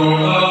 Oh,